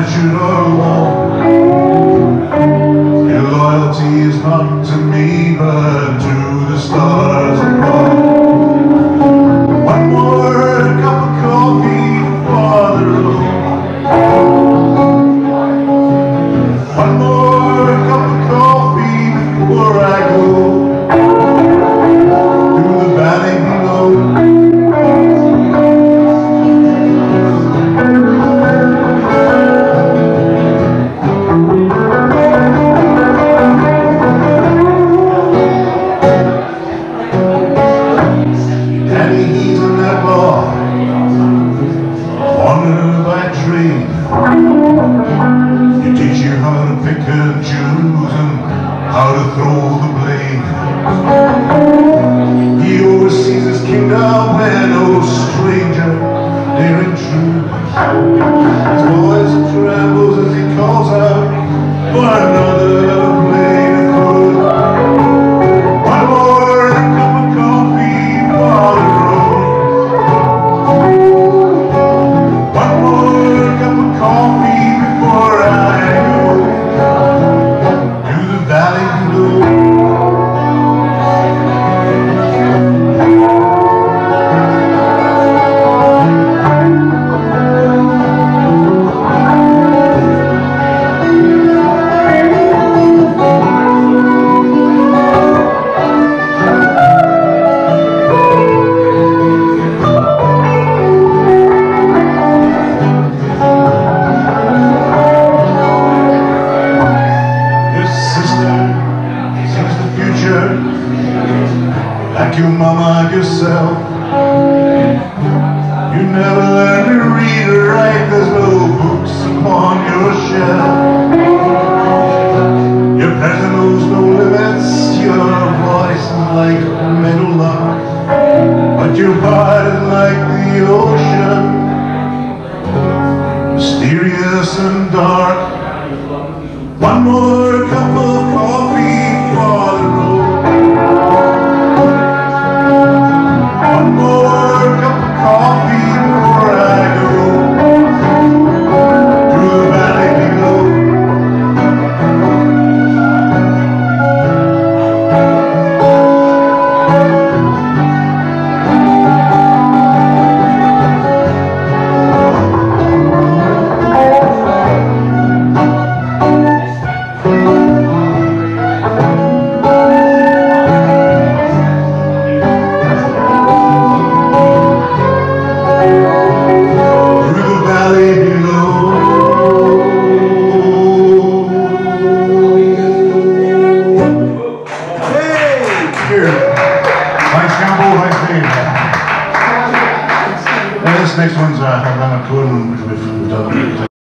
gratitude or love. Your loyalty is not to me, but to the stars above. One more cup of coffee. One more cup of coffee before I go the valley below. By trade. He teach you how to pick and choose and how to throw the blade. He oversees his kingdom where no stranger dare intrude. His voice trembles as he calls out your mama yourself. You never learn to read or write, there's no books upon your shelf. Your pleasure knows no limits, your voice is like a meadow lark, but your heart is like the ocean, mysterious and dark. One more Nice Campbell, nice Dave. Yeah, this next one's uh, I've done a tour we've done